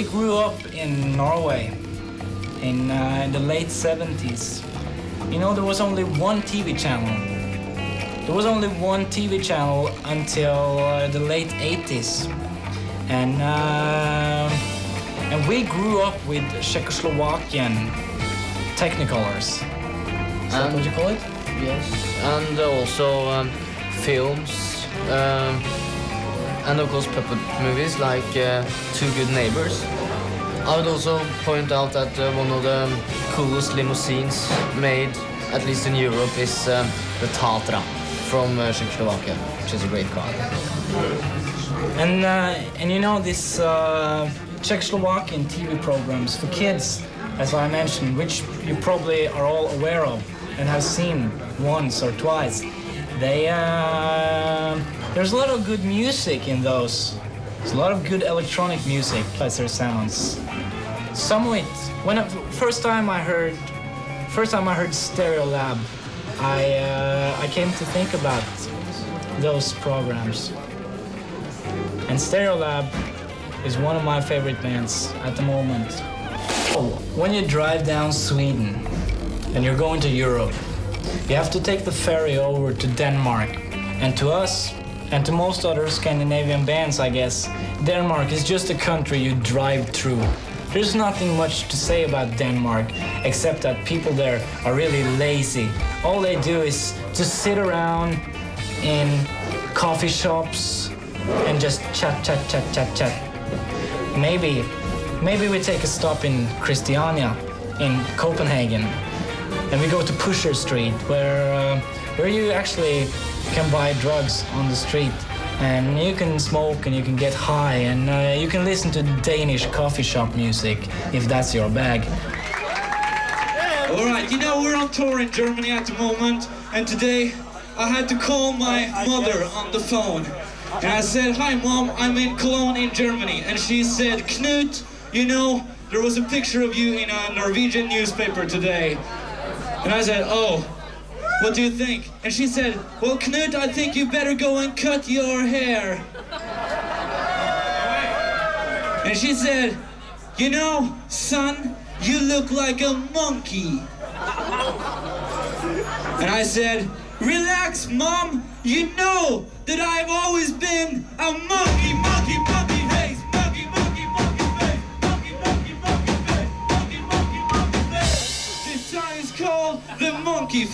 we grew up in Norway in, uh, the late 70s. You know, there was only one TV channel. There was only one TV channel until uh, the late 80s. And, uh, and we grew up with Czechoslovakian Technicolors. Is that And- what you call it? Yes, and also um, films, um, and of course puppet movies like uh, Two Good Neighbors. I would also point out that uh, one of the coolest limousines made, at least in Europe, is um, the Tatra from uh, Czechoslovakia, which is a great car. And uh, and you know this uh, Czechoslovakian TV programs for kids, as I mentioned, which you probably are all aware of and have seen once or twice. They uh, there's a lot of good music in those. There's a lot of good electronic music, as their sounds. Some of it. When I, first time I heard, first time I heard Stereolab, I uh, I came to think about those programs. And Stereolab is one of my favorite bands at the moment. When you drive down Sweden and you're going to Europe, you have to take the ferry over to Denmark. And to us, and to most other Scandinavian bands, I guess, Denmark is just a country you drive through. There's nothing much to say about Denmark, except that people there are really lazy. All they do is just sit around in coffee shops and just chat, chat, chat, chat, chat. Maybe, maybe we take a stop in Christiania, in Copenhagen, and we go to Pusher Street, where uh, where you actually can buy drugs on the street, and you can smoke and you can get high, and uh, you can listen to Danish coffee shop music if that's your bag. All right, you know we're on tour in Germany at the moment, and today I had to call my mother on the phone. And I said, Hi mom, I'm in Cologne in Germany. And she said, Knut, you know, there was a picture of you in a Norwegian newspaper today. And I said, Oh, what do you think? And she said, Well, Knut, I think you better go and cut your hair. And she said, You know, son, you look like a monkey. And I said, Relax, mom. You know that I've always been a monkey, monkey, monkey The Monkey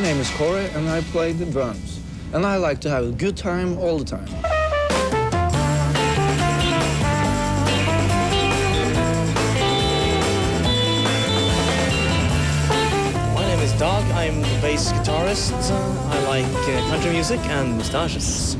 is Corey and I play the drums. And I like to have a good time all the time. My name is Doug. I'm the bass guitarist. I like uh, country music and mustaches.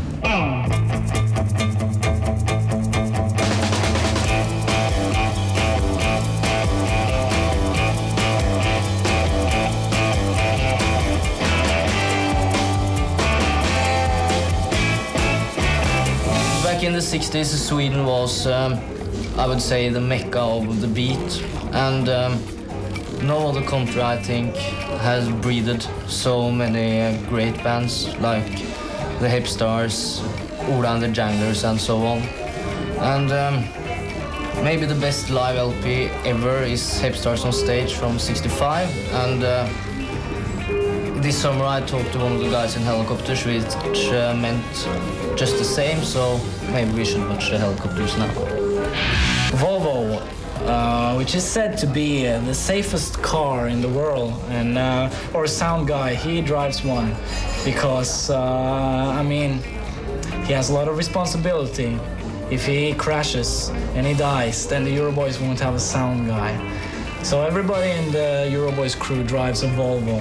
60s, Sweden was, um, I would say, the mecca of the beat. And um, no other country, I think, has breeded so many uh, great bands like the Hep Stars, Ola and the Janglers, and so on. And um, maybe the best live LP ever is Hep Stars on Stage from 65. And uh, this summer I talked to one of the guys in Hellacopters, which uh, meant just the same, so maybe we should watch the Hellacopters now. Volvo, uh, which is said to be uh, the safest car in the world, and uh, or sound guy, he drives one because uh, I mean he has a lot of responsibility. If he crashes and he dies, then the Euroboys won't have a sound guy. So everybody in the Euroboys crew drives a Volvo.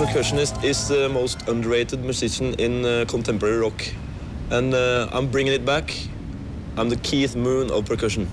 Percussionist is the most underrated musician in uh, contemporary rock. And uh, I'm bringing it back. I'm the Keith Moon of percussion.